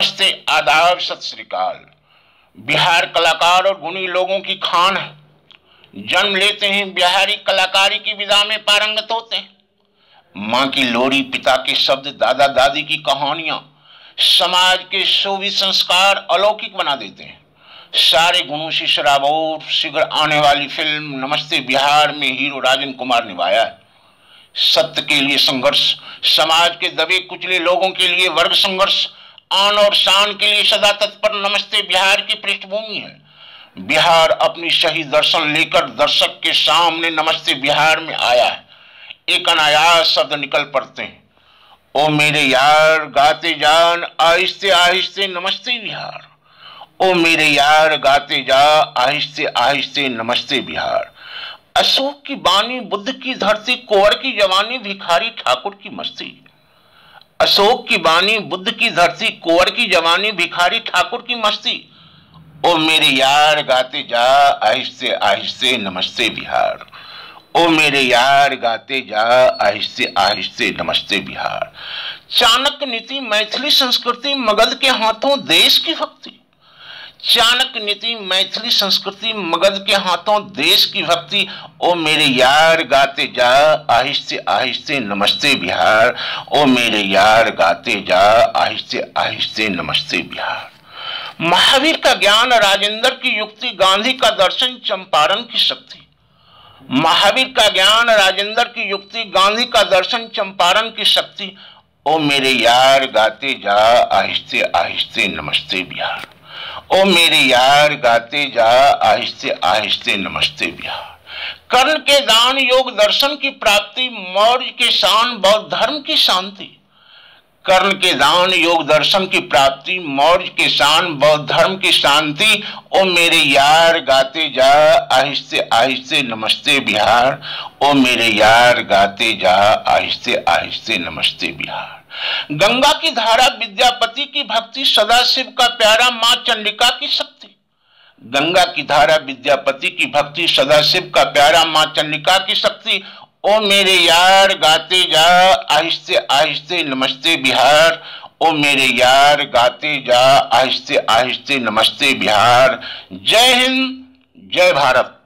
नमस्ते, आदाब, सत श्रीकाल बिहार कलाकार और गुणी लोगों की खान है। जन्म लेते हैं, बिहारी कलाकारी की विधा में पारंगत होते हैं। माँ की लोरी, पिता के शब्द, दादा, दादी की कहानियाँ समाज के शोभी संस्कार अलौकिक बना देते हैं। सारे गुणों से शराबोर शीघ्र आने वाली फ़िल्म नमस्ते बिहार में हीरो राजन कुमार निभाया है। सत्य के लिए संघर्ष, समाज के दबे कुचले लोगों के लिए वर्ग संघर्ष आन और शान के लिए सदा तत्पर नमस्ते बिहार की पृष्ठभूमि है। बिहार अपनी सही दर्शन लेकर दर्शक के सामने नमस्ते बिहार में आया है। एक अनायास शब्द निकल पड़ते हैं। ओ मेरे यार, गाते जान, आहिस्ते आहिस्ते नमस्ते बिहार। ओ मेरे यार, गाते जा, आहिस्ते आहिस्ते नमस्ते बिहार। अशोक की बानी, बुद्ध की धरती, कोवर की जवानी, भिखारी ठाकुर की मस्ती। अशोक की बानी बुद्ध की धरती, कोवर की जवानी, भिखारी ठाकुर की मस्ती। ओ मेरे यार, गाते जा, आहिस्ते आहिस्ते, नमस्ते बिहार। ओ मेरे यार, गाते जा, आहिस्ते आहिस्ते, नमस्ते बिहार। चाणक्य नीति, मैथिली संस्कृति, मगध के हाथों, देश की भक्ति। चाणक्य नीति मैथिली संस्कृति मगध के हाथों देश की भक्ति, ओ मेरे यार गाते जा, आहिस्ते आहिस्ते नमस्ते बिहार। ओ मेरे यार गाते जा, आहिस्ते आहिस्ते नमस्ते बिहार। महावीर का ज्ञान, राजेंद्र की युक्ति, गांधी का दर्शन, चंपारण की शक्ति। महावीर का ज्ञान, राजेंद्र की युक्ति, गांधी का दर्शन, चंपारण की शक्ति। ओ मेरे यार गाते जा, आहिस्ते आहिस्ते नमस्ते बिहार। ओ मेरे यार गाते जा, आहिस्ते आहिस्ते, नमस्ते बिहार। कर्ण के दान योग दर्शन की प्राप्ति, मौर्य के शान, बौद्ध धर्म की शांति। कर्ण के दान, योग दर्शन की प्राप्ति, मौर्य के शान, बौद्ध धर्म की शांति, ओ मेरे यार गाते जा, आहिस्ते आहिस्ते, नमस्ते बिहार। ओ मेरे यार गाते जा, आहिस्ते आहिस्ते, नमस्ते बिहार। गंगा की धारा, विद्यापति की भक्ति सदा शिव का प्यारा, माँ चंडिका की शक्ति। गंगा की धारा, विद्यापति की भक्ति सदा शिव का प्यारा, माँ चंडिका की शक्ति। ओ मेरे यार, गाते जा, आहिस्ते आहिस्ते, नमस्ते बिहार। ओ मेरे यार, गाते जा, आहिस्ते आहिस्ते, नमस्ते बिहार। जय हिंद, जय भारत।